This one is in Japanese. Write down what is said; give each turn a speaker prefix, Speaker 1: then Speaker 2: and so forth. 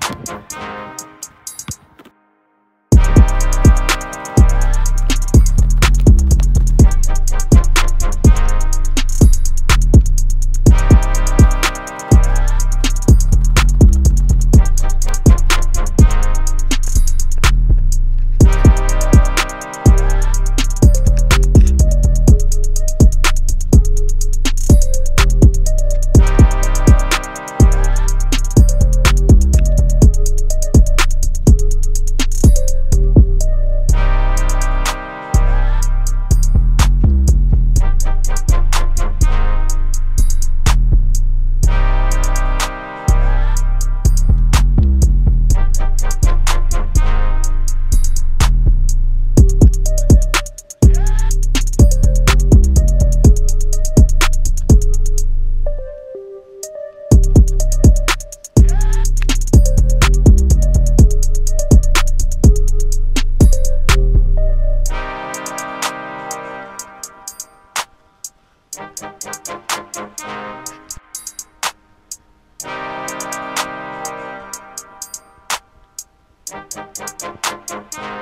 Speaker 1: フフフ。Thank you.